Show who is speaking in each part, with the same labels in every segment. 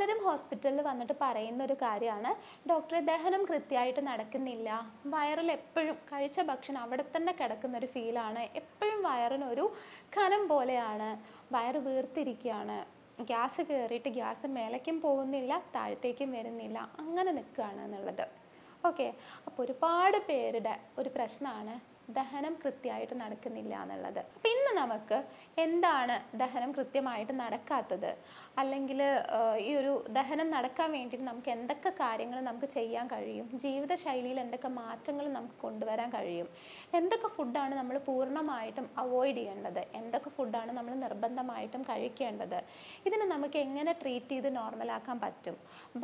Speaker 1: പലരും ഹോസ്പിറ്റലിൽ വന്നിട്ട് പറയുന്ന ഒരു കാര്യമാണ് ഡോക്ടറെ ദഹനം കൃത്യമായിട്ട് നടക്കുന്നില്ല. വയറിൽ എപ്പോഴും കഴിച്ച ഭക്ഷണം അവിടെ തന്നെ കിടക്കുന്ന ഒരു ഫീലാണ്. എപ്പോഴും വയറിനൊരു കനം പോലെയാണ്. വയറ് വീർത്തിരിക്കുകയാണ്. ഗ്യാസ് കയറിയിട്ട് ഗ്യാസ് മേലേക്കും പോകുന്നില്ല താഴത്തേക്കും വരുന്നില്ല. അങ്ങനെ നിൽക്കുകയാണ് എന്നുള്ളത്. ഓക്കെ. അപ്പോൾ ഒരുപാട് പേരുടെ ഒരു പ്രശ്നമാണ് ദഹനം കൃത്യമായിട്ട് നടക്കുന്നില്ല എന്നുള്ളത്. അപ്പം ഇന്ന് നമുക്ക് എന്താണ് ദഹനം കൃത്യമായിട്ട് നടക്കാത്തത്? അല്ലെങ്കിൽ ഈ ഒരു ദഹനം നടക്കാൻ വേണ്ടിയിട്ട് നമുക്ക് എന്തൊക്കെ കാര്യങ്ങൾ നമുക്ക് ചെയ്യാൻ കഴിയും? ജീവിതശൈലിയിൽ എന്തൊക്കെ മാറ്റങ്ങൾ നമുക്ക് കൊണ്ടുവരാൻ കഴിയും? എന്തൊക്കെ ഫുഡാണ് നമ്മൾ പൂർണമായിട്ടും അവോയ്ഡ് ചെയ്യേണ്ടത്? എന്തൊക്കെ ഫുഡാണ് നമ്മൾ നിർബന്ധമായിട്ടും കഴിക്കേണ്ടത്? ഇതിന് നമുക്ക് എങ്ങനെ ട്രീറ്റ് ചെയ്ത് നോർമലാക്കാൻ പറ്റും?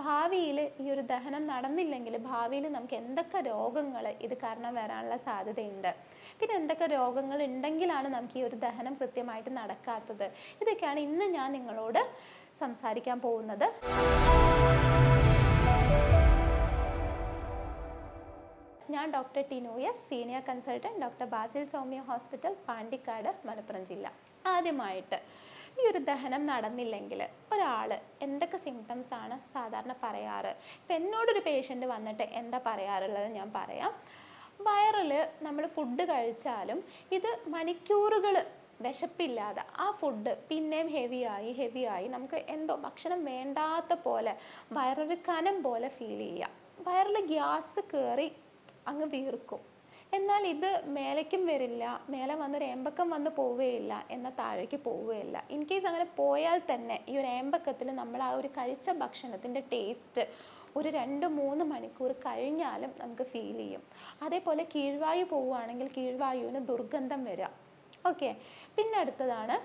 Speaker 1: ഭാവിയിൽ ഈ ഒരു ദഹനം നടന്നില്ലെങ്കിൽ ഭാവിയിൽ നമുക്ക് എന്തൊക്കെ രോഗങ്ങൾ ഇത് കാരണം വരാനുള്ള സാധ്യതയുണ്ട്? പിന്നെ എന്തൊക്കെ രോഗങ്ങൾ ഉണ്ടെങ്കിലാണ് നമുക്ക് ഈ ഒരു ദഹനം കൃത്യമായിട്ട് നടക്കാത്തത്? ഇതൊക്കെയാണ് ഇന്ന് ഞാൻ നിങ്ങളോട് സംസാരിക്കാൻ പോകുന്നത്. ഞാൻ doctor Tinu S senior consultant doctor Basil Soumya hospital Pandikkad Malappuram ജില്ല. ആദ്യമായിട്ട് ഈ ഒരു ദഹനം നടന്നില്ലെങ്കിൽ ഒരാൾ എന്തൊക്കെ സിംറ്റംസ് ആണ് സാധാരണ പറയാറ്? ഇപ്പം എന്നോടൊരു പേഷ്യന്റ് വന്നിട്ട് എന്താ പറയാറുള്ളത് ഞാൻ പറയാം. വയറിൽ നമ്മൾ ഫുഡ് കഴിച്ചാലും ഇത് മണിക്കൂറുകൾ വിശപ്പില്ലാതെ ആ ഫുഡ് പിന്നെയും ഹെവിയായി ഹെവിയായി നമുക്ക് എന്തോ ഭക്ഷണം വേണ്ടാത്ത പോലെ വയറൊരു കനം പോലെ ഫീൽ ചെയ്യുക വയറിൽ ഗ്യാസ് കയറി അങ്ങ് വീർക്കും. എന്നാൽ ഇത് മേലേക്കും വരില്ല മേലെ വന്നൊരു ഏമ്പക്കം വന്ന് പോവുകയില്ല എന്നാൽ താഴേക്ക് പോവുകയില്ല ഇൻ കേസ് അങ്ങനെ പോയാൽ തന്നെ ഈ ഒരു ഏമ്പക്കത്തിൽ നമ്മൾ ആ ഒരു കഴിച്ച ഭക്ഷണത്തിന്റെ ടേസ്റ്റ് ഒരു രണ്ട് മൂന്ന് മണിക്കൂർ കഴിഞ്ഞാലും നമുക്ക് ഫീൽ ചെയ്യും. അതേപോലെ കീഴ്വായു പോവുകയാണെങ്കിൽ കീഴ്വായുവിന് ദുർഗന്ധം വരിക ഓക്കെ പിന്നെ അടുത്തതാണ്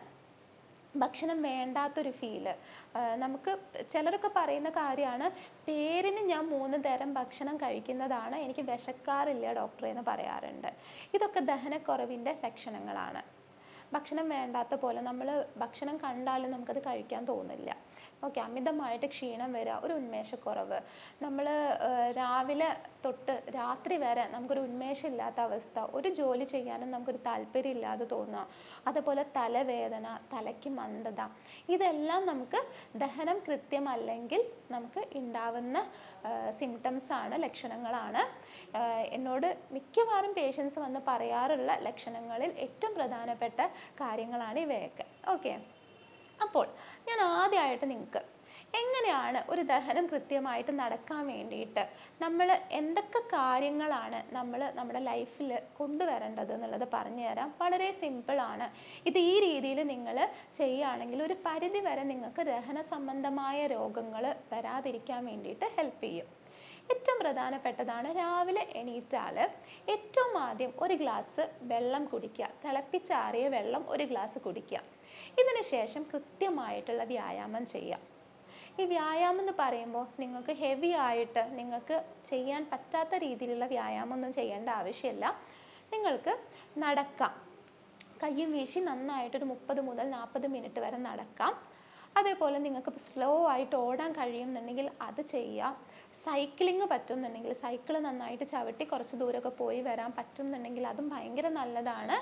Speaker 1: ഭക്ഷണം വേണ്ടാത്തൊരു ഫീൽ നമുക്ക് ചിലരൊക്കെ പറയുന്ന കാര്യമാണ് പേരിന് ഞാൻ മൂന്ന് തരം ഭക്ഷണം കഴിക്കുന്നതാണ് എനിക്ക് വിശക്കാറില്ല ഡോക്ടറെ എന്ന് പറയാറുണ്ട്. ഇതൊക്കെ ദഹനക്കുറവിന്റെ ലക്ഷണങ്ങളാണ്. ഭക്ഷണം വേണ്ടാത്ത പോലെ നമ്മൾ ഭക്ഷണം കണ്ടാലും നമുക്കത് കഴിക്കാൻ തോന്നില്ല. ഓക്കെ അമിതമായിട്ട് ക്ഷീണം വരിക ഒരു ഉന്മേഷക്കുറവ്. നമ്മൾ രാവിലെ തൊട്ട് രാത്രി വരെ നമുക്കൊരു ഉന്മേഷമില്ലാത്ത അവസ്ഥ ഒരു ജോലി ചെയ്യാനും നമുക്കൊരു താല്പര്യം ഇല്ലാതെ തോന്നുക അതുപോലെ തലവേദന തലയ്ക്ക് മന്ദത ഇതെല്ലാം നമുക്ക് ദഹനം കൃത്യമല്ലെങ്കിൽ നമുക്ക് ഉണ്ടാവുന്ന സിംറ്റംസ് ആണ് ലക്ഷണങ്ങളാണ്. എന്നോട് മിക്കവാറും പേഷ്യൻസ് വന്ന് പറയാറുള്ള ലക്ഷണങ്ങളിൽ ഏറ്റവും പ്രധാനപ്പെട്ട കാര്യങ്ങളാണ് ഇവയൊക്കെ. ഓക്കെ. അപ്പോൾ ഞാൻ ആദ്യമായിട്ട് നിങ്ങൾക്ക് എങ്ങനെയാണ് ഒരു ദഹനം കൃത്യമായിട്ട് നടക്കാൻ വേണ്ടിയിട്ട് നമ്മൾ എന്തൊക്കെ കാര്യങ്ങളാണ് നമ്മൾ നമ്മുടെ ലൈഫിൽ കൊണ്ടുവരേണ്ടത് എന്നുള്ളത് പറഞ്ഞു തരാം. വളരെ സിമ്പിളാണ് ഇത് ഈ രീതിയിൽ നിങ്ങൾ ചെയ്യുകയാണെങ്കിൽ ഒരു പരിധി വരെ നിങ്ങൾക്ക് ദഹന സംബന്ധമായ രോഗങ്ങൾ വരാതിരിക്കാൻ വേണ്ടിയിട്ട് ഹെൽപ്പ് ചെയ്യും. ഏറ്റവും പ്രധാനപ്പെട്ടതാണ് രാവിലെ എണീറ്റാൽ ഏറ്റവും ആദ്യം ഒരു ഗ്ലാസ് വെള്ളം കുടിക്കുക. തിളപ്പിച്ചാറിയ വെള്ളം ഒരു ഗ്ലാസ് കുടിക്കുക. ഇതിന് ശേഷം കൃത്യമായിട്ടുള്ള വ്യായാമം ചെയ്യാം. ഈ വ്യായാമം എന്ന് പറയുമ്പോൾ നിങ്ങൾക്ക് ഹെവി ആയിട്ട് നിങ്ങൾക്ക് ചെയ്യാൻ പറ്റാത്ത രീതിയിലുള്ള വ്യായാമം ഒന്നും ചെയ്യേണ്ട ആവശ്യമില്ല. നിങ്ങൾക്ക് നടക്കാം. കയ്യും വീശി നന്നായിട്ടൊരു മുപ്പത് മുതൽ നാൽപ്പത് മിനിറ്റ് വരെ നടക്കാം. അതേപോലെ നിങ്ങൾക്ക് സ്ലോ ആയിട്ട് ഓടാൻ കഴിയുമെന്നുണ്ടെങ്കിൽ അത് ചെയ്യാം. സൈക്ലിംഗ് പറ്റുമെന്നുണ്ടെങ്കിൽ സൈക്കിൾ നന്നായിട്ട് ചവിട്ടി കുറച്ച് ദൂരമൊക്കെ പോയി വരാൻ പറ്റുമെന്നുണ്ടെങ്കിൽ അതും ഭയങ്കര നല്ലതാണ്.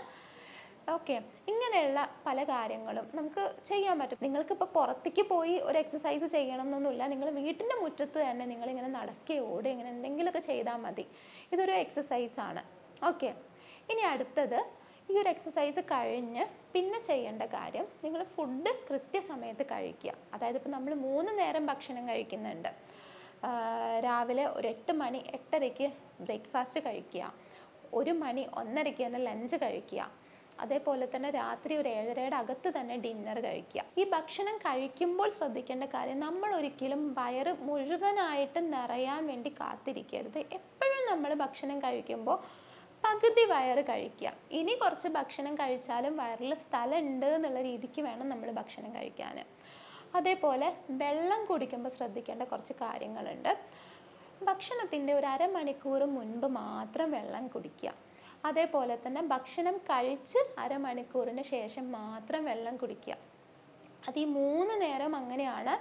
Speaker 1: ഓക്കെ ഇങ്ങനെയുള്ള പല കാര്യങ്ങളും നമുക്ക് ചെയ്യാൻ പറ്റും. നിങ്ങൾക്കിപ്പോൾ പുറത്തേക്ക് പോയി ഒരു എക്സസൈസ് ചെയ്യണം എന്നൊന്നുമില്ല നിങ്ങൾ വീട്ടിന്റെ മുറ്റത്ത് തന്നെ നിങ്ങളിങ്ങനെ നടക്കുകയോ ഓടുക ഇങ്ങനെ എന്തെങ്കിലുമൊക്കെ ചെയ്താൽ മതി. ഇതൊരു എക്സസൈസാണ് ഓക്കെ ഇനി അടുത്തത് ഈ ഒരു എക്സസൈസ് കഴിഞ്ഞ് പിന്നെ ചെയ്യേണ്ട കാര്യം നിങ്ങൾ ഫുഡ് കൃത്യസമയത്ത് കഴിക്കുക. അതായത് ഇപ്പോൾ നമ്മൾ മൂന്ന് നേരം ഭക്ഷണം കഴിക്കുന്നുണ്ട്. രാവിലെ ഒരു എട്ട് മണി എട്ടരയ്ക്ക് ബ്രേക്ക്ഫാസ്റ്റ് കഴിക്കുക. ഒരു മണി ഒന്നരയ്ക്ക് തന്നെ ലഞ്ച് കഴിക്കുക. അതേപോലെ തന്നെ രാത്രി ഒരു ഏഴരയുടെ അകത്ത് തന്നെ ഡിന്നർ കഴിക്കുക. ഈ ഭക്ഷണം കഴിക്കുമ്പോൾ ശ്രദ്ധിക്കേണ്ട കാര്യം നമ്മൾ ഒരിക്കലും വയറ് മുഴുവനായിട്ട് നിറയാൻ വേണ്ടി കാത്തിരിക്കരുത്. എപ്പോഴും നമ്മൾ ഭക്ഷണം കഴിക്കുമ്പോൾ പകുതി വയറ് കഴിക്കുക. ഇനി കുറച്ച് ഭക്ഷണം കഴിച്ചാലും വയറിൽ സ്ഥലമുണ്ട് എന്നുള്ള രീതിക്ക് വേണം നമ്മൾ ഭക്ഷണം കഴിക്കാൻ. അതേപോലെ വെള്ളം കുടിക്കുമ്പോൾ ശ്രദ്ധിക്കേണ്ട കുറച്ച് കാര്യങ്ങളുണ്ട്. ഭക്ഷണത്തിന്റെ ഒരു അരമണിക്കൂർ മുൻപ് മാത്രം വെള്ളം കുടിക്കുക. അതേപോലെ തന്നെ ഭക്ഷണം കഴിച്ച് അരമണിക്കൂറിന് ശേഷം മാത്രം വെള്ളം കുടിക്കുക. അത് ഈ മൂന്ന് നേരം അങ്ങനെയാണ്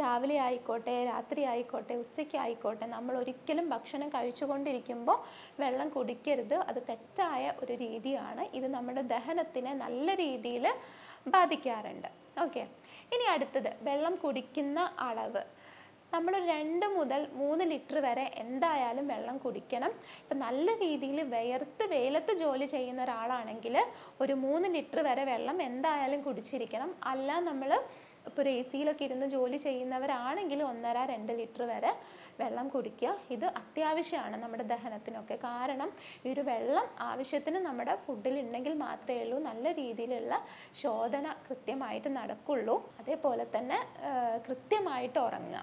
Speaker 1: രാവിലെ ആയിക്കോട്ടെ രാത്രി ആയിക്കോട്ടെ ഉച്ചയ്ക്ക് ആയിക്കോട്ടെ നമ്മൾ ഒരിക്കലും ഭക്ഷണം കഴിച്ചുകൊണ്ടിരിക്കുമ്പോൾ വെള്ളം കുടിക്കരുത്. അത് തെറ്റായ ഒരു രീതിയാണ്. ഇത് നമ്മുടെ ദഹനത്തിനെ നല്ല രീതിയിൽ ബാധിക്കാറുണ്ട്. ഓക്കെ. ഇനി അടുത്തത് വെള്ളം കുടിക്കുന്ന അളവ്. നമ്മൾ രണ്ട് മുതൽ മൂന്ന് ലിറ്റർ വരെ എന്തായാലും വെള്ളം കുടിക്കണം. ഇപ്പം നല്ല രീതിയിൽ വിയർത്ത് വെയിലത്ത് ജോലി ചെയ്യുന്ന ഒരാളാണെങ്കിൽ ഒരു മൂന്ന് ലിറ്റർ വരെ വെള്ളം എന്തായാലും കുടിച്ചിരിക്കണം. അല്ല നമ്മൾ ഇപ്പോൾ ഒരു എ സിയിലൊക്കെ ഇരുന്ന് ജോലി ചെയ്യുന്നവരാണെങ്കിൽ ഒന്നര രണ്ട് ലിറ്റർ വരെ വെള്ളം കുടിക്കുക. ഇത് അത്യാവശ്യമാണ് നമ്മുടെ ദഹനത്തിനൊക്കെ. കാരണം ഈ ഒരു വെള്ളം ആവശ്യത്തിന് നമ്മുടെ ഫുഡിൽ ഉണ്ടെങ്കിൽ മാത്രമേ ഉള്ളൂ. നല്ല രീതിയിലുള്ള ശോധന കൃത്യമായിട്ട് നടക്കുള്ളൂ. അതേപോലെ തന്നെ കൃത്യമായിട്ട് ഉറങ്ങുക.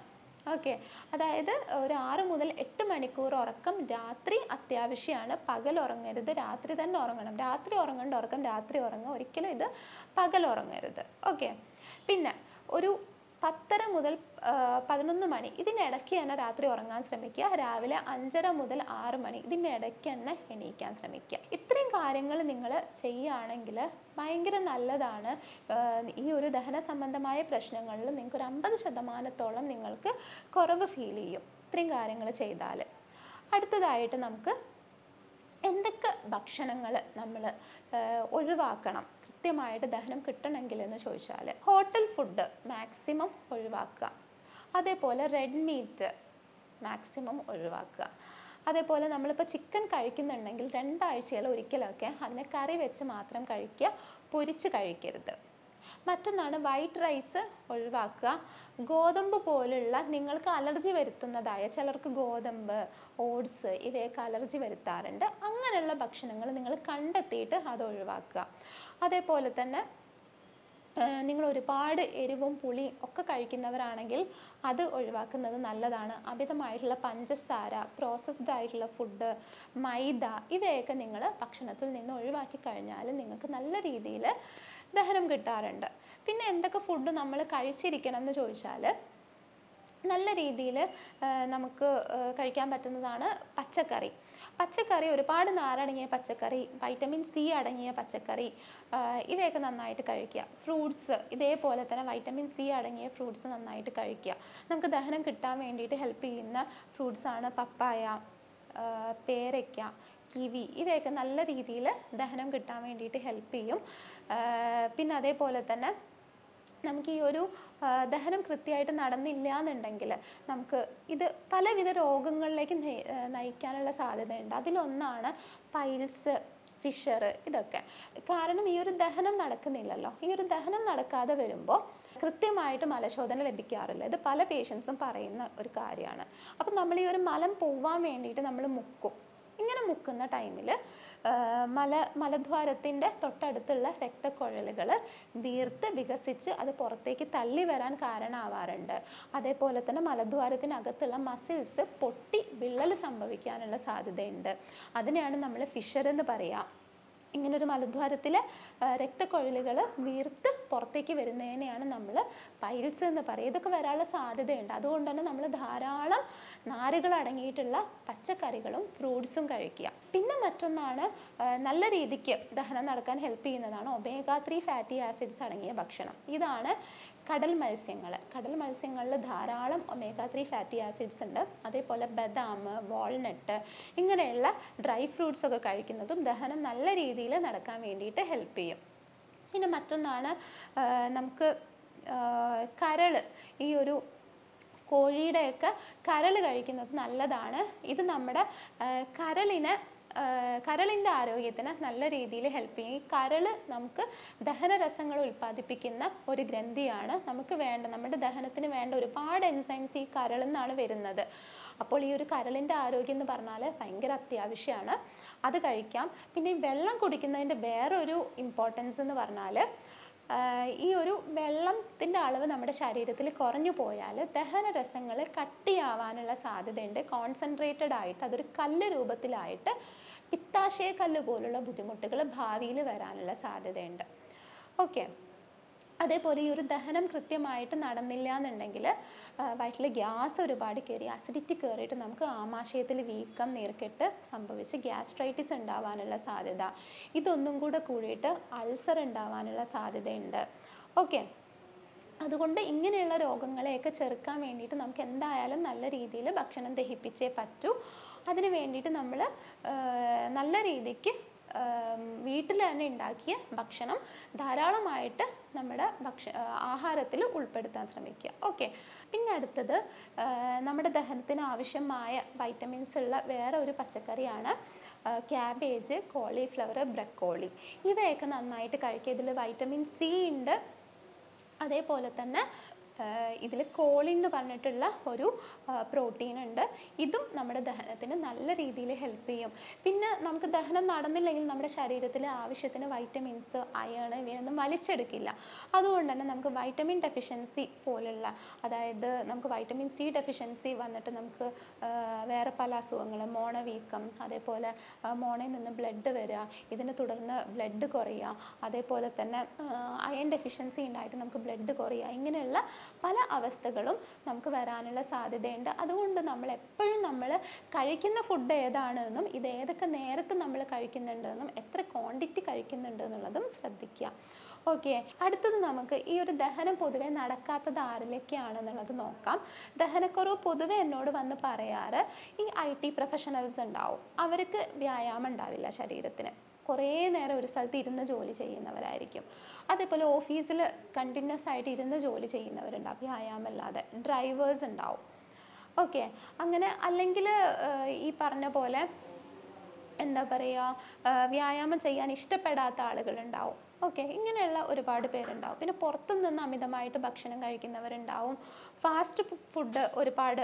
Speaker 1: ഓക്കെ. അതായത് ഒരു ആറ് മുതൽ എട്ട് മണിക്കൂർ ഉറക്കം രാത്രി അത്യാവശ്യമാണ് പകൽ ഉറങ്ങരുത് രാത്രി തന്നെ ഉറങ്ങണം. രാത്രി ഉറങ്ങേണ്ട ഉറക്കം രാത്രി ഉറങ്ങുക. ഒരിക്കലും ഇത് പകൽ ഉറങ്ങരുത്. ഓക്കെ. പിന്നെ ഒരു പത്തര മുതൽ പതിനൊന്ന് മണി. ഇതിനിടയ്ക്ക് തന്നെ രാത്രി ഉറങ്ങാൻ ശ്രമിക്കുക. രാവിലെ അഞ്ചര മുതൽ ആറ് മണി. ഇതിനിടയ്ക്ക് തന്നെ എണീക്കാൻ ശ്രമിക്കുക. ഇത്രയും കാര്യങ്ങൾ നിങ്ങൾ ചെയ്യുകയാണെങ്കിൽ ഭയങ്കര നല്ലതാണ്. ഈ ഒരു ദഹന സംബന്ധമായ പ്രശ്നങ്ങളിൽ നിങ്ങൾക്ക് ഒരു അമ്പത് ശതമാനത്തോളം നിങ്ങൾക്ക് കുറവ് ഫീൽ ചെയ്യും ഇത്രയും കാര്യങ്ങൾ ചെയ്താൽ അടുത്തതായിട്ട് നമുക്ക് എന്തൊക്കെ ഭക്ഷണങ്ങൾ നമ്മൾ ഒഴിവാക്കണം. കൃത്യമായിട്ട് ദഹനം കിട്ടണമെങ്കിൽ എന്ന് ചോദിച്ചാൽ ഹോട്ടൽ ഫുഡ് മാക്സിമം ഒഴിവാക്കുക. അതേപോലെ റെഡ് മീറ്റ് മാക്സിമം ഒഴിവാക്കുക. അതേപോലെ നമ്മളിപ്പോൾ ചിക്കൻ കഴിക്കുന്നുണ്ടെങ്കിൽ രണ്ടാഴ്ചയിൽ ഒരിക്കലൊക്കെ അതിനെ കറി വെച്ച് മാത്രം കഴിക്കുക പൊരിച്ച് കഴിക്കരുത്. മറ്റൊന്നാണ് വൈറ്റ് റൈസ് ഒഴിവാക്കുക. ഗോതമ്പ് പോലുള്ള നിങ്ങൾക്ക് അലർജി വരുത്തുന്നതായ ചിലർക്ക് ഗോതമ്പ് ഓട്സ് ഇവയൊക്കെ അലർജി വരുത്താറുണ്ട്. അങ്ങനെയുള്ള ഭക്ഷണങ്ങൾ നിങ്ങൾ കണ്ടെത്തിയിട്ട് അത് ഒഴിവാക്കുക. അതേപോലെ തന്നെ നിങ്ങൾ ഒരുപാട് എരിവും പുളിയും ഒക്കെ കഴിക്കുന്നവരാണെങ്കിൽ അത് ഒഴിവാക്കുന്നത് നല്ലതാണ്. അമിതമായിട്ടുള്ള പഞ്ചസാര പ്രോസസ്ഡ് ആയിട്ടുള്ള ഫുഡ് മൈദ ഇവയൊക്കെ നിങ്ങൾ ഭക്ഷണത്തിൽ നിന്ന് ഒഴിവാക്കി കഴിഞ്ഞാൽ നിങ്ങൾക്ക് നല്ല രീതിയിൽ ദഹനം കിട്ടാറുണ്ട്. പിന്നെ എന്തൊക്കെ ഫുഡ് നമ്മൾ കഴിച്ചിരിക്കണം എന്ന് ചോദിച്ചാൽ നല്ല രീതിയിൽ നമുക്ക് കഴിക്കാൻ പറ്റുന്നതാണ് പച്ചക്കറി. പച്ചക്കറി ഒരുപാട് നാരടങ്ങിയ പച്ചക്കറി വൈറ്റമിൻ സി അടങ്ങിയ പച്ചക്കറി ഇവയൊക്കെ നന്നായിട്ട് കഴിക്കുക. ഫ്രൂട്ട്സ് ഇതേപോലെ തന്നെ വൈറ്റമിൻ സി അടങ്ങിയ ഫ്രൂട്ട്സ് നന്നായിട്ട് കഴിക്കുക. നമുക്ക് ദഹനം കിട്ടാൻ വേണ്ടിയിട്ട് ഹെൽപ്പ് ചെയ്യുന്ന ഫ്രൂട്ട്സാണ് പപ്പായ പേരയ്ക്ക കിവി ഇവയൊക്കെ നല്ല രീതിയിൽ ദഹനം കിട്ടാൻ വേണ്ടിയിട്ട് ഹെൽപ്പ് ചെയ്യും. പിന്നെ അതേപോലെ തന്നെ നമുക്ക് ഈ ഒരു ദഹനം കൃത്യമായിട്ട് നടന്നില്ല എന്നുണ്ടെങ്കിൽ നമുക്ക് ഇത് പലവിധ രോഗങ്ങളിലേക്ക് നയിക്കാനുള്ള സാധ്യതയുണ്ട്. അതിലൊന്നാണ് പൈൽസ് ഫിഷർ ഇതൊക്കെ. കാരണം ഈ ഒരു ദഹനം നടക്കുന്നില്ലല്ലോ. ഈ ഒരു ദഹനം നടക്കാതെ വരുമ്പോൾ കൃത്യമായിട്ട് മലശോധന ലഭിക്കാറില്ല. ഇത് പല പേഷ്യൻസും പറയുന്ന ഒരു കാര്യമാണ്. അപ്പം നമ്മൾ ഈ ഒരു മലം പോവാൻ വേണ്ടിയിട്ട് നമ്മൾ മുക്കും. ഇങ്ങനെ മുക്കുന്ന ടൈമിൽ മല മലദ്വാരത്തിന്റെ തൊട്ടടുത്തുള്ള രക്തക്കുഴലുകൾ വീർത്ത് വികസിച്ച് അത് പുറത്തേക്ക് തള്ളി വരാൻ കാരണമാവാറുണ്ട് അതേപോലെ തന്നെ മലദ്വാരത്തിനകത്തുള്ള മസിൽസ് പൊട്ടി വിള്ളൽ സംഭവിക്കാനുള്ള സാധ്യതയുണ്ട്. അതിനെയാണ് നമ്മൾ ഫിഷർ എന്ന് പറയുക ഇങ്ങനൊരു മലദ്വാരത്തിൽ രക്തക്കൊഴലുകൾ വീർത്ത് പുറത്തേക്ക് വരുന്നതിനെയാണ് നമ്മൾ പൈൽസ് എന്ന് പറയുക ഇതൊക്കെ വരാനുള്ള സാധ്യതയുണ്ട്. അതുകൊണ്ട് തന്നെ നമ്മൾ ധാരാളം നാരുകൾ അടങ്ങിയിട്ടുള്ള പച്ചക്കറികളും ഫ്രൂട്ട്സും കഴിക്കുക. പിന്നെ മറ്റൊന്നാണ് നല്ല രീതിക്ക് ദഹനം നടക്കാൻ ഹെൽപ്പ് ചെയ്യുന്നതാണ് ഒബേഗ ത്രീ ഫാറ്റി ആസിഡ്സ് അടങ്ങിയ ഭക്ഷണം. ഇതാണ് കടൽ മത്സ്യങ്ങൾ കടൽ മത്സ്യങ്ങളിൽ ധാരാളം ഒമേഗ ത്രീ ഫാറ്റി ആസിഡ്സ് ഉണ്ട്. അതേപോലെ ബദാം വാൾനട്ട് ഇങ്ങനെയുള്ള ഡ്രൈ ഫ്രൂട്ട്സ് ഒക്കെ കഴിക്കുന്നതും ദഹനം നല്ല രീതിയിൽ നടക്കാൻ വേണ്ടിയിട്ട് ഹെൽപ്പ് ചെയ്യും. പിന്നെ മറ്റൊന്നാണ് നമുക്ക് കരൾ ഈ ഒരു കോഴിയുടെയൊക്കെ കരൾ കഴിക്കുന്നത് നല്ലതാണ്. ഇത് നമ്മുടെ കരളിനെ കരളിന്റെ ആരോഗ്യത്തിന് നല്ല രീതിയിൽ ഹെൽപ്പ് ചെയ്യും. ഈ കരൾ നമുക്ക് ദഹനരസങ്ങൾ ഉൽപ്പാദിപ്പിക്കുന്ന ഒരു ഗ്രന്ഥിയാണ്. നമുക്ക് വേണ്ട നമ്മുടെ ദഹനത്തിന് വേണ്ട ഒരുപാട് എൻസൈംസ് ഈ കരളിൽ നിന്നാണ് വരുന്നത്. അപ്പോൾ ഈ ഒരു കരളിന്റെ ആരോഗ്യം എന്ന് പറഞ്ഞാൽ ഭയങ്കര അത്യാവശ്യമാണ്. അത് കഴിക്കാം. പിന്നെ ഈ വെള്ളം കുടിക്കുന്നതിന്റെ വേറൊരു ഇമ്പോർട്ടൻസ് എന്ന് പറഞ്ഞാൽ ഈ ഒരു വെള്ളത്തിന്റെ അളവ് നമ്മുടെ ശരീരത്തിൽ കുറഞ്ഞു പോയാൽ ദഹന രസങ്ങൾ കട്ടിയാവാനുള്ള സാധ്യതയുണ്ട്. കോൺസെൻട്രേറ്റഡ് ആയിട്ട് അതൊരു കല്ല് രൂപത്തിലായിട്ട് പിത്താശയ കല്ല് പോലുള്ള ബുദ്ധിമുട്ടുകൾ ഭാവിയിൽ വരാനുള്ള സാധ്യതയുണ്ട്. ഓക്കെ അതേപോലെ ഈ ഒരു ദഹനം കൃത്യമായിട്ട് നടന്നില്ല എന്നുണ്ടെങ്കിൽ വയറ്റിൽ ഗ്യാസ് ഒരുപാട് കയറി അസിഡിറ്റി കയറിയിട്ട് നമുക്ക് ആമാശയത്തിൽ വീക്കം നീർക്കെട്ട് സംഭവിച്ച് ഗ്യാസ്ട്രൈറ്റിസ് ഉണ്ടാവാനുള്ള സാധ്യത. ഇതൊന്നും കൂടെ കൂടിയിട്ട് അൾസർ ഉണ്ടാവാനുള്ള സാധ്യതയുണ്ട്. ഓക്കെ അതുകൊണ്ട് ഇങ്ങനെയുള്ള രോഗങ്ങളെയൊക്കെ ചെറുക്കാൻ വേണ്ടിയിട്ട് നമുക്ക് എന്തായാലും നല്ല രീതിയിൽ ഭക്ഷണം ദഹിപ്പിച്ചേ പറ്റൂ. അതിന് വേണ്ടിയിട്ട് നമ്മൾ നല്ല രീതിക്ക് വീട്ടിൽ തന്നെ ഉണ്ടാക്കിയ ഭക്ഷണം ധാരാളമായിട്ട് നമ്മുടെ ഭക്ഷ ആഹാരത്തിൽ ഉൾപ്പെടുത്താൻ ശ്രമിക്കുക. ഓക്കെ പിന്നെ അടുത്തത് നമ്മുടെ ദഹനത്തിന് ആവശ്യമായ വൈറ്റമിൻസ് ഉള്ള വേറെ ഒരു പച്ചക്കറിയാണ് ക്യാബേജ് കോളിഫ്ലവർ ബ്രക്കോളി ഇവയൊക്കെ നന്നായിട്ട് കഴിക്കുക. ഇതിൽ വൈറ്റമിൻ സി ഉണ്ട്. അതേപോലെ തന്നെ ഇതിൽ കോളിൻ എന്ന് പറഞ്ഞിട്ടുള്ള ഒരു പ്രോട്ടീൻ ഉണ്ട്. ഇതും നമ്മുടെ ദഹനത്തിന് നല്ല രീതിയിൽ ഹെൽപ്പ് ചെയ്യും. പിന്നെ നമുക്ക് ദഹനം നടന്നില്ലെങ്കിൽ നമ്മുടെ ശരീരത്തിൽ ആവശ്യത്തിന് വൈറ്റമിൻസ് അയൺ ഇവയൊന്നും വലിച്ചെടുക്കില്ല. അതുകൊണ്ട് തന്നെ നമുക്ക് വൈറ്റമിൻ ഡെഫിഷ്യൻസി പോലുള്ള അതായത് നമുക്ക് വൈറ്റമിൻ സി ഡെഫിഷ്യൻസി വന്നിട്ട് നമുക്ക് വേറെ പല അസുഖങ്ങൾ മോണ വീക്കം അതേപോലെ മോണയിൽ നിന്ന് ബ്ലഡ് വരിക ഇതിനെ തുടർന്ന് ബ്ലഡ് കുറയുക അതേപോലെ തന്നെ അയൺ ഡെഫിഷ്യൻസി ഉണ്ടായിട്ട് നമുക്ക് ബ്ലഡ് കുറയുക ഇങ്ങനെയുള്ള പല അവസ്ഥകളും നമുക്ക് വരാനുള്ള സാധ്യതയുണ്ട്. അതുകൊണ്ട് നമ്മൾ എപ്പോഴും നമ്മൾ കഴിക്കുന്ന ഫുഡ് ഏതാണെന്നും ഇത് ഏതൊക്കെ നേരത്തെ നമ്മൾ കഴിക്കുന്നുണ്ടെന്നും എത്ര ക്വാണ്ടിറ്റി കഴിക്കുന്നുണ്ട് എന്നുള്ളതും ശ്രദ്ധിക്കുക. ഓക്കെ അടുത്തത് നമുക്ക് ഈ ഒരു ദഹനം പൊതുവെ നടക്കാത്തത് ആരിലേക്കാണെന്നുള്ളത് നോക്കാം. ദഹനക്കുറവ് പൊതുവെ എന്നോട് വന്ന് പറയാറ് ഈ ഐ ടി പ്രൊഫഷണൽസ് ഉണ്ടാവും. അവർക്ക് വ്യായാമം ഉണ്ടാവില്ല ശരീരത്തിന്. കുറേ നേരം ഒരു സ്ഥലത്ത് ഇരുന്ന് ജോലി ചെയ്യുന്നവരായിരിക്കും. അതേപോലെ ഓഫീസിൽ കണ്ടിന്യൂസ് ആയിട്ട് ഇരുന്ന് ജോലി ചെയ്യുന്നവരുണ്ടാവും വ്യായാമല്ലാതെ ഡ്രൈവേഴ്സ് ഉണ്ടാവും. ഓക്കെ അങ്ങനെ അല്ലെങ്കിൽ ഈ പറഞ്ഞ പോലെ എന്താ പറയുക വ്യായാമം ചെയ്യാൻ ഇഷ്ടപ്പെടാത്ത ആളുകളുണ്ടാവും. ഓക്കെ ഇങ്ങനെയുള്ള ഒരുപാട് പേരുണ്ടാവും. പിന്നെ പുറത്തുനിന്ന് അമിതമായിട്ട് ഭക്ഷണം കഴിക്കുന്നവരുണ്ടാവും. ഫാസ്റ്റ് ഫുഡ് ഒരുപാട്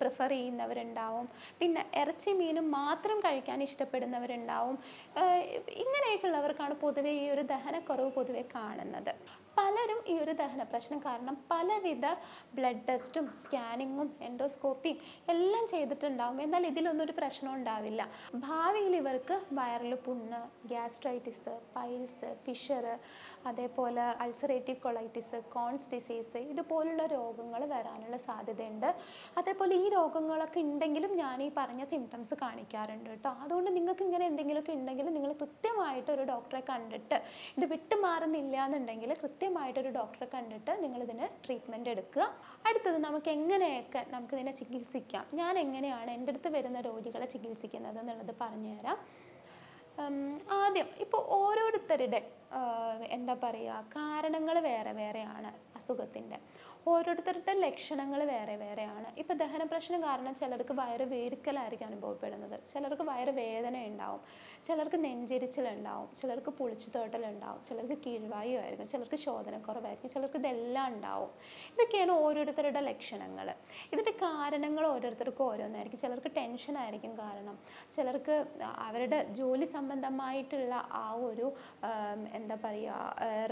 Speaker 1: പ്രിഫർ ചെയ്യുന്നവരുണ്ടാവും. പിന്നെ ഇറച്ചി മീനും മാത്രം കഴിക്കാൻ ഇഷ്ടപ്പെടുന്നവരുണ്ടാവും. ഇങ്ങനെയൊക്കെ ഇങ്ങനെയൊക്കെയുള്ളവർക്കാണ് പൊതുവേ ഈ ഒരു ദഹനക്കുറവ് പൊതുവെ കാണുന്നത്. പലരും ഈ ഒരു ദഹന പ്രശ്നം കാരണം പലവിധ ബ്ലഡ് ടെസ്റ്റും സ്കാനിങ്ങും എൻഡോസ്കോപ്പിയും എല്ലാം ചെയ്തിട്ടുണ്ടാവും. എന്നാൽ ഇതിലൊന്നും ഒരു പ്രശ്നം ഉണ്ടാവില്ല. ഭാവിയിൽ ഇവർക്ക് വയറിൽ പുണ്ണ് ഗ്യാസ്ട്രൈറ്റിസ് പൈൽസ് ഫിഷർ അതേപോലെ അൾസറേറ്റീവ് കൊളൈറ്റിസ് കോൺസ് ഡിസീസ് ഇതുപോലുള്ള രോഗങ്ങൾ വരാനുള്ള സാധ്യതയുണ്ട്. അതേപോലെ ഈ രോഗങ്ങളൊക്കെ ഉണ്ടെങ്കിലും ഞാൻ ഈ പറഞ്ഞ സിംറ്റംസ് കാണിക്കാറുണ്ട് കേട്ടോ. അതുകൊണ്ട് നിങ്ങൾക്ക് ഇങ്ങനെ എന്തെങ്കിലുമൊക്കെ ഉണ്ടെങ്കിൽ നിങ്ങൾ കൃത്യമായിട്ട് ഒരു ഡോക്ടറെ കണ്ടിട്ട് ഇത് വിട്ടുമാറുന്നില്ല എന്നുണ്ടെങ്കിൽ കൃത്യമായിട്ടൊരു ഡോക്ടറെ കണ്ടിട്ട് നിങ്ങൾ നിങ്ങളിതിന് ട്രീറ്റ്മെന്റ് എടുക്കുക. അടുത്തത് നമുക്ക് എങ്ങനെയൊക്കെ നമുക്കിതിനെ ചികിത്സിക്കാം. ഞാൻ എങ്ങനെയാണ് എന്റെ അടുത്ത് വരുന്ന രോഗികളെ ചികിത്സിക്കുന്നത് എന്നുള്ളത് പറഞ്ഞുതരാം ആദ്യം ഇപ്പോൾ ഓരോരുത്തരുടെ എന്താ പറയുക കാരണങ്ങൾ വേറെ വേറെയാണ് അസുഖത്തിന്റെ. ഓരോരുത്തരുടെ ലക്ഷണങ്ങൾ വേറെ വേറെയാണ്. ഇപ്പോൾ ദഹന പ്രശ്നം കാരണം ചിലർക്ക് വയറ് വേർക്കലായിരിക്കും അനുഭവപ്പെടുന്നത്. ചിലർക്ക് വയറ് വേദന ഉണ്ടാവും. ചിലർക്ക് നെഞ്ചെരിച്ചിലുണ്ടാവും. ചിലർക്ക് പുളിച്ചു തോട്ടലുണ്ടാവും ചിലർക്ക് കീഴ്വായു ആയിരിക്കും ചിലർക്ക് ശോധനക്കുറവായിരിക്കും. ചിലർക്ക് ഇതെല്ലാം ഉണ്ടാവും. ഇതൊക്കെയാണ് ഓരോരുത്തരുടെ ലക്ഷണങ്ങൾ. ഇതിന്റെ കാരണങ്ങൾ ഓരോരുത്തർക്കും ഓരോന്നായിരിക്കും. ചിലർക്ക് ടെൻഷൻ ആയിരിക്കും കാരണം. ചിലർക്ക് അവരുടെ ജോലി സംബന്ധമായിട്ടുള്ള ആ ഒരു എന്താ പറയുക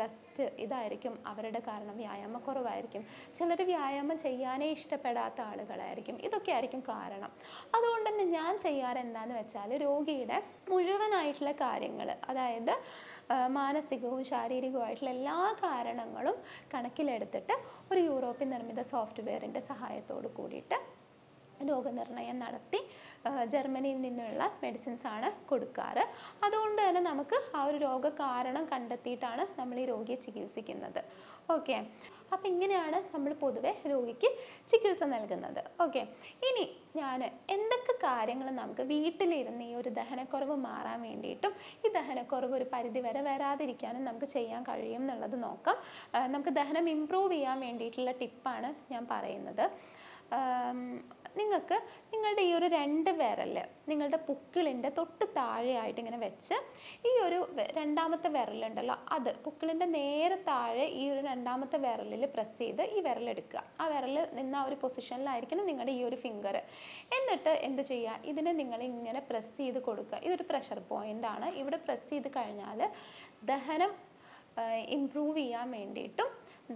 Speaker 1: റെസ്റ്റ് ഇതായിരിക്കും അവരുടെ കാരണം. വ്യായാമക്കുറവായിരിക്കും. ചിലർ വ്യായാമം ചെയ്യാനേ ഇഷ്ടപ്പെടാത്ത ആളുകളായിരിക്കും. ഇതൊക്കെ ആയിരിക്കും കാരണം. അതുകൊണ്ട് തന്നെ ഞാൻ ചെയ്യാറ് എന്താന്ന് വെച്ചാൽ രോഗിയുടെ മുഴുവനായിട്ടുള്ള കാര്യങ്ങൾ അതായത് മാനസികവും ശാരീരികവുമായിട്ടുള്ള എല്ലാ കാരണങ്ങളും കണക്കിലെടുത്തിട്ട് ഒരു യൂറോപ്യൻ നിർമ്മിത സോഫ്റ്റ്വെയറിന്റെ സഹായത്തോട് കൂടിയിട്ട് രോഗനിർണയം നടത്തി ജർമ്മനിയിൽ നിന്നുള്ള മെഡിസിൻസ് ആണ് കൊടുക്കാറ്. അതുകൊണ്ട് തന്നെ നമുക്ക് ആ ഒരു രോഗകാരണം കണ്ടെത്തിയിട്ടാണ് നമ്മൾ ഈ രോഗിയെ ചികിത്സിക്കുന്നത്. ഓക്കെ അപ്പം ഇങ്ങനെയാണ് നമ്മൾ പൊതുവെ രോഗിക്ക് ചികിത്സ നൽകുന്നത്. ഓക്കെ ഇനി ഞാൻ എന്തൊക്കെ കാര്യങ്ങൾ നമുക്ക് വീട്ടിലിരുന്ന് ഈ ഒരു ദഹനക്കുറവ് മാറാൻ വേണ്ടിയിട്ടും ഈ ദഹനക്കുറവ് ഒരു പരിധി വരെ വരാതിരിക്കാനും നമുക്ക് ചെയ്യാൻ കഴിയും എന്നുള്ളത് നോക്കാം. നമുക്ക് ദഹനം ഇമ്പ്രൂവ് ചെയ്യാൻ വേണ്ടിയിട്ടുള്ള ടിപ്പാണ് ഞാൻ പറയുന്നത്. നിങ്ങൾക്ക് നിങ്ങളുടെ ഈ ഒരു രണ്ട് വിരൽ നിങ്ങളുടെ പുക്കിളിന്റെ തൊട്ട് താഴെയായിട്ട് ഇങ്ങനെ വെച്ച് ഈ ഒരു രണ്ടാമത്തെ വിരലുണ്ടല്ലോ അത് പുക്കിളിന്റെ നേരെ താഴെ ഈ ഒരു രണ്ടാമത്തെ വിരലിൽ പ്രസ് ചെയ്ത് ഈ വിരലെടുക്കുക ആ വിരൽ നിന്ന ആ ഒരു പൊസിഷനിലായിരിക്കണം നിങ്ങളുടെ ഈ ഒരു ഫിംഗർ എന്നിട്ട് എന്ത് ചെയ്യുക? ഇതിനെ നിങ്ങൾ ഇങ്ങനെ പ്രസ് ചെയ്ത് കൊടുക്കുക. ഇതൊരു പ്രഷർ പോയിന്റ് ആണ്. ഇവിടെ പ്രസ് ചെയ്ത് കഴിഞ്ഞാൽ ദഹനം ഇമ്പ്രൂവ് ചെയ്യാൻ വേണ്ടിയിട്ടും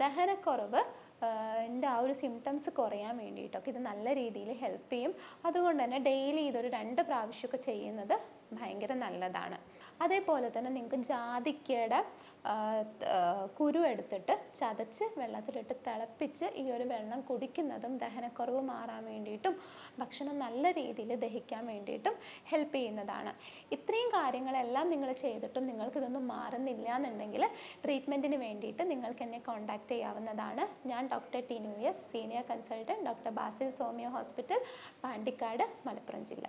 Speaker 1: ദഹനക്കുറവ് എന്റെ ആ ഒരു സിംറ്റംസ് കുറയാൻ വേണ്ടിയിട്ടൊക്കെ ഇത് നല്ല രീതിയിൽ ഹെൽപ്പ് ചെയ്യും. അതുകൊണ്ട് തന്നെ ഡെയിലി ഇതൊരു രണ്ട് പ്രാവശ്യമൊക്കെ ചെയ്യുന്നത് ഭയങ്കര നല്ലതാണ്. അതേപോലെ തന്നെ നിങ്ങൾക്ക് ജാതിക്കയുടെ കുരു എടുത്തിട്ട് ചതച്ച് വെള്ളത്തിലിട്ട് തിളപ്പിച്ച് ഈ ഒരു വെള്ളം കുടിക്കുന്നതും ദഹനക്കുറവ് മാറാൻ വേണ്ടിയിട്ടും ഭക്ഷണം നല്ല രീതിയിൽ ദഹിക്കാൻ വേണ്ടിയിട്ടും ഹെൽപ്പ് ചെയ്യുന്നതാണ്. ഇത്രയും കാര്യങ്ങളെല്ലാം നിങ്ങൾ ചെയ്തിട്ടും നിങ്ങൾക്കിതൊന്നും മാറുന്നില്ല എന്നുണ്ടെങ്കിൽ ട്രീറ്റ്മെന്റിന് വേണ്ടിയിട്ട് നിങ്ങൾക്ക് എന്നെ കോൺടാക്റ്റ് ചെയ്യാവുന്നതാണ്. ഞാൻ doctor Tinu S senior consultant doctor Basil Soumya hospital Pandikkad Malappuram ജില്ല.